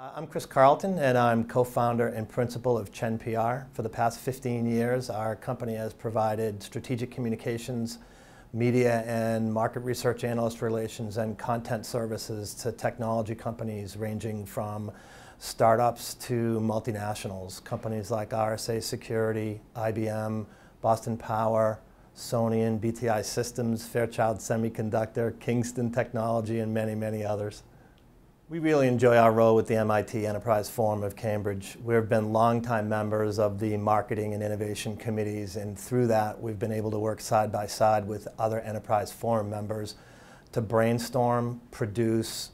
Uh, I'm Chris Carleton, and I'm co-founder and principal of Chen PR. For the past 15 years, our company has provided strategic communications, media and market research analyst relations, and content services to technology companies ranging from startups to multinationals, companies like RSA Security, IBM, Boston Power, Sony and BTI Systems, Fairchild Semiconductor, Kingston Technology, and many, many others. We really enjoy our role with the MIT Enterprise Forum of Cambridge. We've been longtime members of the marketing and innovation committees, and through that, we've been able to work side by side with other Enterprise Forum members to brainstorm, produce,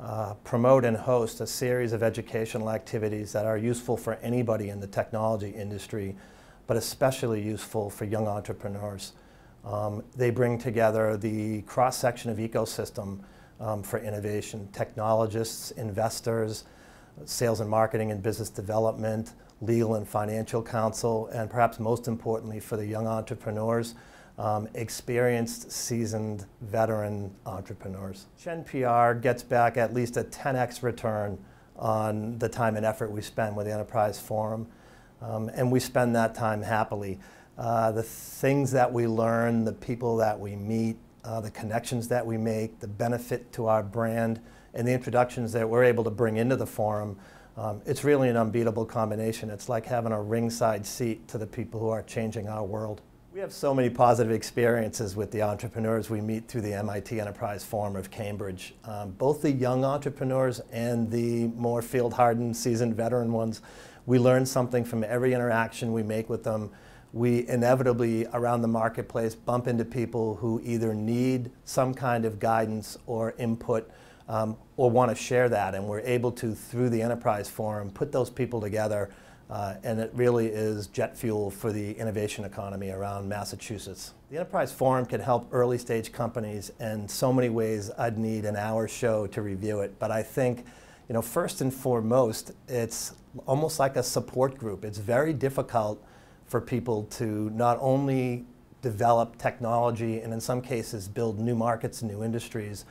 uh, promote, and host a series of educational activities that are useful for anybody in the technology industry but especially useful for young entrepreneurs. Um, they bring together the cross-section of ecosystem um, for innovation, technologists, investors, sales and marketing and business development, legal and financial counsel, and perhaps most importantly for the young entrepreneurs, um, experienced, seasoned, veteran entrepreneurs. Chen PR gets back at least a 10x return on the time and effort we spend with the Enterprise Forum. Um, and we spend that time happily. Uh, the things that we learn, the people that we meet, uh, the connections that we make, the benefit to our brand, and the introductions that we're able to bring into the forum, um, it's really an unbeatable combination. It's like having a ringside seat to the people who are changing our world. We have so many positive experiences with the entrepreneurs we meet through the MIT Enterprise Forum of Cambridge. Um, both the young entrepreneurs and the more field-hardened, seasoned veteran ones we learn something from every interaction we make with them. We inevitably, around the marketplace, bump into people who either need some kind of guidance or input um, or want to share that. And we're able to, through the Enterprise Forum, put those people together. Uh, and it really is jet fuel for the innovation economy around Massachusetts. The Enterprise Forum can help early stage companies in so many ways I'd need an hour show to review it. But I think you know, first and foremost, it's almost like a support group. It's very difficult for people to not only develop technology and in some cases build new markets and new industries,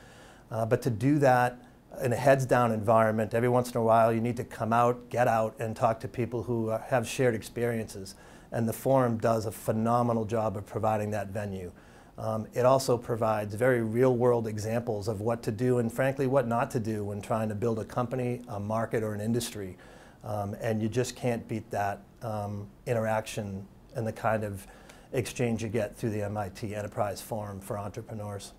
uh, but to do that in a heads down environment, every once in a while you need to come out, get out, and talk to people who have shared experiences. And the forum does a phenomenal job of providing that venue. Um, it also provides very real world examples of what to do and frankly what not to do when trying to build a company, a market, or an industry. Um, and you just can't beat that um, interaction and the kind of exchange you get through the MIT Enterprise Forum for entrepreneurs.